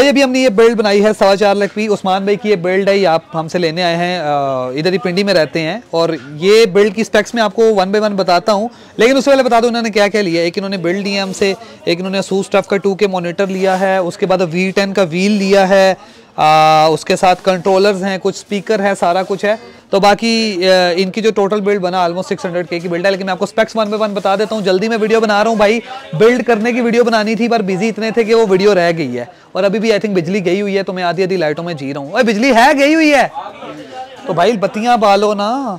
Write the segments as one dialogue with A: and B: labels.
A: भाई अभी हमने ये बिल्ड बनाई है सवा चार लाख की। उस्मान भाई की ये बिल्ड है ये आप हमसे लेने आए हैं इधर ही पिंडी में रहते हैं। और ये बिल्ड की स्पेक्स में आपको वन बाई वन बताता हूँ। लेकिन उससे पहले बता दो उन्होंने क्या क्या लिया एक इन्होंने बिल्ड लिया हमसे एक इन्होंने सू स्टफ़ का टू के मोनीटर लिया है उसके बाद वी टेन का व्हील लिया है आ, उसके साथ कंट्रोलर्स हैं कुछ स्पीकर है सारा कुछ है। तो बाकी इनकी जो टोटल बिल्ड बना ऑलमोस्ट सिक्स हंड्रेड के की बिल्ड है। लेकिन मैं आपको स्पेक्स वन बाई वन बता देता हूँ। जल्दी मैं वीडियो बना रहा हूँ भाई। बिल्ड करने की वीडियो बनानी थी पर बिज़ी इतने थे कि वो वीडियो रह गई है। और अभी भी आई थिंक बिजली गई हुई है तो मैं आधी आधी लाइटों में जी रहा हूँ। बिजली है, गई हुई है? तो भाई, बत्तियाँ बालो ना।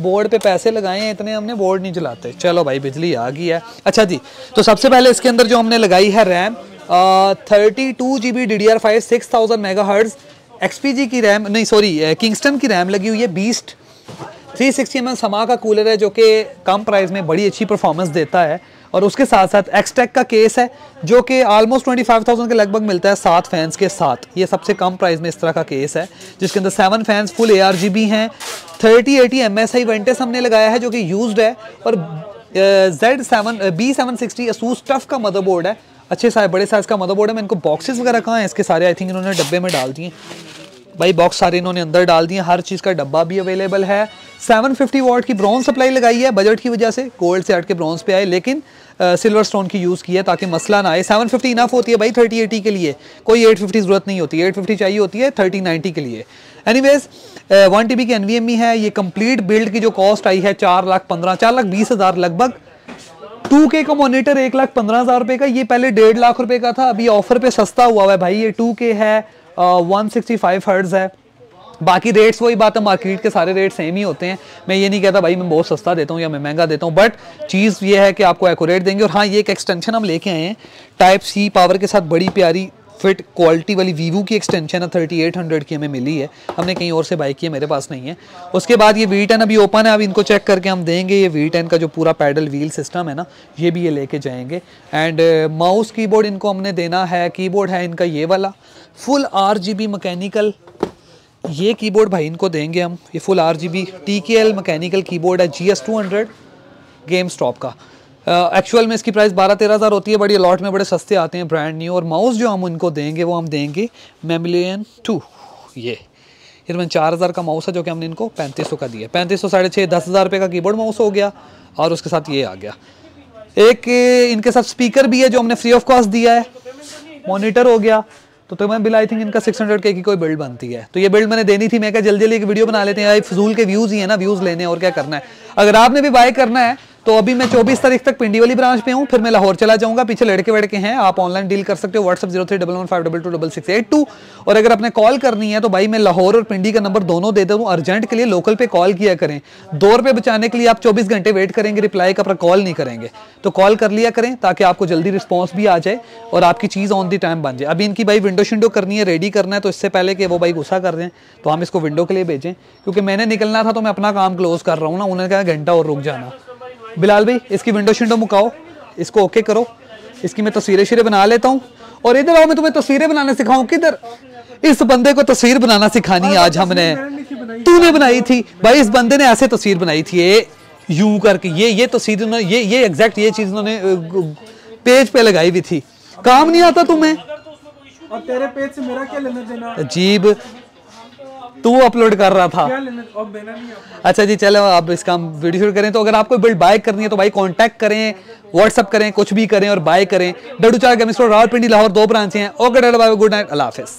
A: बोर्ड पे पैसे लगाए हैं, इतने हमने बोर्ड नहीं चलाते चलो भाई, बिजली आ गई है। अच्छा जी तो सबसे पहले इसके अंदर जो हमने लगाई है RAM thirty two G B D D R five six thousand mega hertz XPG की रैम, नहीं सॉरी किंगस्टन की रैम लगी हुई है बीस्ट थ्री सिक्सटी एम समा का कूलर है, जो कि कम प्राइस में बड़ी अच्छी परफॉर्मेंस देता है। और उसके साथ साथ एक्सटेक का केस है, जो कि ऑलमोस्ट ट्वेंटी फाइव थाउज़ेंड के लगभग मिलता है सात फैंस के साथ। ये सबसे कम प्राइस में इस तरह का केस है, जिसके अंदर seven fans full A B हैं thirty eighty M S I ventus हमने लगाया है, जो कि यूज़ है, और Z seven B seven sixty Asus TUF का मदरबोर्ड है। अच्छे साइज़ बड़े साइज़ का मदरबोर्ड है। मैं इनको बॉक्सेस वगैरह कहाँ हैं? इसके सारे आई थिंक इन्होंने डब्बे में डाल दिए। भाई बॉक्स सारे इन्होंने अंदर डाल दिए, हर चीज़ का डब्बा भी अवेलेबल है। 750 फिफ्टी वॉट की ब्रॉन्ज सप्लाई लगाई है बजट की वजह से गोल्ड से हट के ब्रॉन्ज पे आए, लेकिन सिल्वर स्टोन की यूज़ की है ताकि मसला ना आए। 750 फिफ्टी इनफ होती है भाई 30 एटी के लिए। कोई 850 ज़रूरत नहीं होती 850 चाहिए होती है 30 90 के लिए। एनीवेज वन टी की एन है, ये कंप्लीट बिल्ड की जो कॉस्ट आई है चार लाख पंद्रह चार लाख बीस हज़ार लगभग। टू के का मोनीटर एक लाख पंद्रह हज़ार रुपए का, ये पहले डेढ़ लाख रुपए का था, अभी ऑफ़र पे सस्ता हुआ है भाई, ये टू के है। वन सिक्सटी फाइव हर्ट्ज है। बाकी रेट्स वही बात है मार्केट के सारे रेट सेम ही होते हैं। मैं ये नहीं कहता भाई मैं बहुत सस्ता देता हूँ या मैं महँगा देता हूँ बट चीज़ ये है कि आपको एकोरेट देंगे। और हाँ ये एक एक्सटेंशन हम लेके आए हैं। टाइप सी पावर के साथ बड़ी प्यारी फिट क्वालिटी वाली वीवो की एक्सटेंशन है थर्टी एट हंड्रेड की हमें मिली है। हमने कहीं और से बाइक की है मेरे पास नहीं है। उसके बाद ये वी टेन अभी ओपन है अभी इनको चेक करके हम देंगे। ये वी टेन का जो पूरा पैडल व्हील सिस्टम है ना, ये भी ये लेके जाएँगे। एंड माउस कीबोर्ड इनको हमने देना है कीबोर्ड है इनका ये वाला। फुल बी मैकेनिकल ये कीबोर्ड भाई इनको देंगे हम। ये full R G B T K L mechanical keyboard है G S two hundred game stop का। एक्चुअल uh, में इसकी प्राइस बारह तेरह हज़ार होती है बड़ी अलॉट में बड़े सस्ते आते हैं ब्रांड न्यू और माउस जो हम उनको देंगे वो हम देंगे मेमिलियन टू ये ये मैंने चार हज़ार का माउस है जो कि हमने इनको पैंतीस सौ का दिया पैंतीस सौ साढ़े छः दस हज़ार रुपये का कीबोर्ड माउस हो गया और उसके साथ ये आ गया। एक इनके साथ स्पीकर भी है जो हमने फ्री ऑफ़ कॉस्ट दिया है। मोनीटर हो गया तो तुम्हें बिल आई थिंक इनका 600 के की कोई बिल्ड बनती है। तो ये बिल्ड मैंने देनी थी मैं क्या जल्दी जल्दी एक वीडियो बना लेते हैं। फजूल के व्यूज़ ही है ना व्यूज़ लेने और क्या करना है। अगर आपने भी बाय करना है तो अभी मैं 24 तारीख तक पिंडी वाली ब्रांच पे हूँ, फिर मैं लाहौर चला जाऊँगा। पीछे लड़के वड़के हैं, आप ऑनलाइन डील कर सकते हो। WhatsApp zero three double one five double two double six eight two और अगर आपने कॉल करनी है तो भाई मैं लाहौर और पिंडी का नंबर दोनों दे दूँ। अर्जेंट के लिए लोकल पे कॉल किया करें। दो रुपये बचाने के लिए आप चौबीस घंटे वेट करेंगे रिप्लाई का पर कॉल नहीं करेंगे। तो कॉल कर लिया करें, ताकि आपको जल्दी रिस्पॉन्स भी आ जाए और आपकी चीज़ ऑन दी टाइम बन जाए। अभी इनकी भाई विंडो शिंडो करनी है रेडी करना है तो इससे पहले कि वो भाई गुस्सा कर दें तो हम इसको विंडो के लिए भेजें। क्योंकि मैंने निकलना था तो मैं अपना काम क्लोज कर रहा हूँ ना, उन्होंने कहा घंटा और रुक जाना। बिलाल भाई इसकी विंडो शिंडो मुकाओ। इसको ओके करो। इसकी मैं तस्वीरें शरीर बना लेता हूँ। और इधर आओ मैं तुम्हें तस्वीरें बनाने सिखाऊं किधर? इस बंदे को तस्वीर बनाना सिखानी है आज हमने। तूने बनाई थी। भाई इस बंदे ने ऐसे तस्वीर बनाई थी ये यू करके। ये ये तस्वीर उन्होंने ये ये एग्जैक्ट ये चीज़ उन्होंने पेज पे लगाई हुई थी। काम नहीं आता तुम्हें?
B: और तेरे पेज से मेरा क्या लेना देना?
A: अजीब। तू अपलोड कर रहा था अच्छा जी चलो आप इसका वीडियो शुरू करें तो अगर आपको बिल्ड बाय करनी है तो भाई कांटेक्ट करें व्हाट्सअप करें कुछ भी करें और बाय करें डडू चार केमिस्ट रावलपिंडी लाहौर दो ब्रांच हैं ओके डर बाय गुड नाइट अल्लाह हाफिज़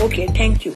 C: Okay, thank you.